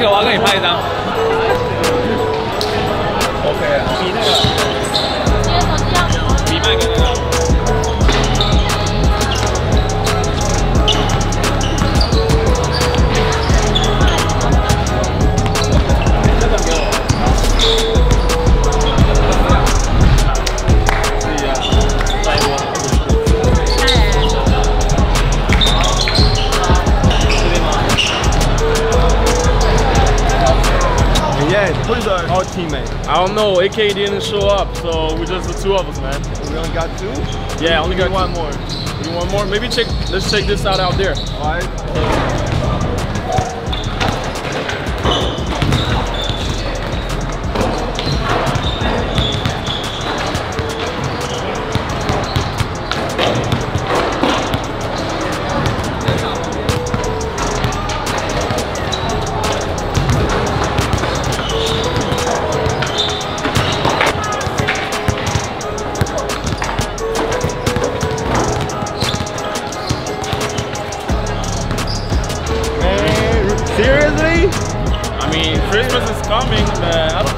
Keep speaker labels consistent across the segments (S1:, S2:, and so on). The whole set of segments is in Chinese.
S1: 你拍一张。OK 啊。比那个。
S2: Teammate?
S1: I don't know. AK didn't show up, so we're just the two of us, man.
S2: We only got two?
S1: Yeah, only got
S2: one more.
S1: You want more? Maybe check. Let's check this out out there.
S2: All right.
S1: Coming, man. I don't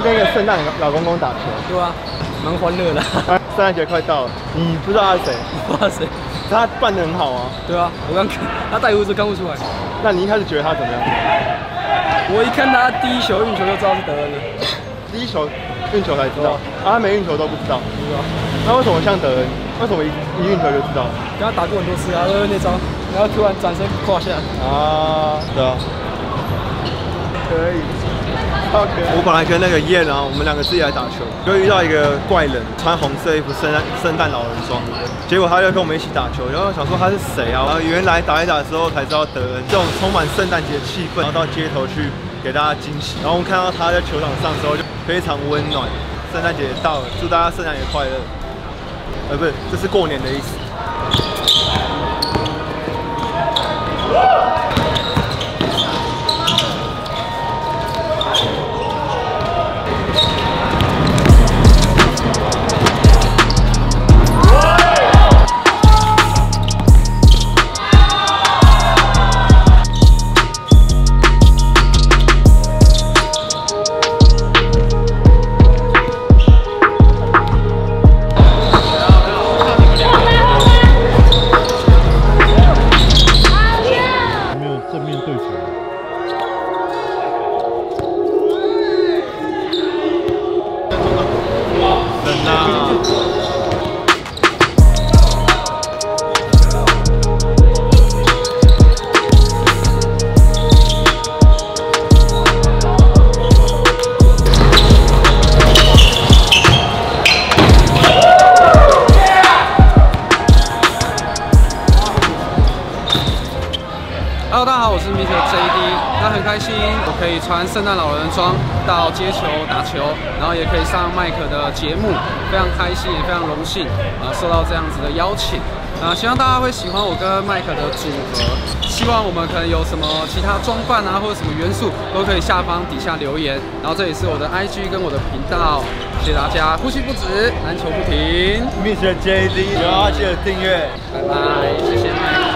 S2: 跟一个圣诞老公公打球，
S3: 对啊，蛮欢乐的。
S2: 啊 圣诞节快到了，你不知道他是谁，
S3: 不知道谁，
S2: 他扮得很好啊。
S3: 对啊，我刚看他戴胡子看不出来，
S2: 那你一开始觉得他怎么样？
S3: 我一看他第一球运球就知道是德恩了。
S2: 第一球运球才知道，啊，他没运球都不知道。
S3: 知道，
S2: 那为什么像德恩？为什么一一运球就知道？
S3: 跟他打过很多次啊，德恩那招，然后突然转身胯下，
S2: 啊，对啊，可以。OK。我本来跟那个燕啊，我们两个自己来打球，就遇到一个怪人，穿红色衣服，圣诞圣诞老人装，结果他就跟我们一起打球，然后想说他是谁啊？然后原来打一打之后才知道德恩，这种充满圣诞节气氛，然后到街头去给大家惊喜。然后我们看到他在球场上的时候就非常温暖。圣诞节到了，祝大家圣诞节快乐。呃，不是，这是过年的意思。
S3: 穿圣诞老人装到街球打球，然后也可以上麦克的节目，非常开心，也非常荣幸啊、受到这样子的邀请。啊、希望大家会喜欢我跟麦克的组合。希望我们可能有什么其他装扮啊，或者什么元素，都可以下方底下留言。然后这也是我的 IG 跟我的频道，谢谢大家。呼吸不止，篮球不停
S2: ，Mr. JD，有要记得订阅。
S3: 拜拜，谢谢麦克。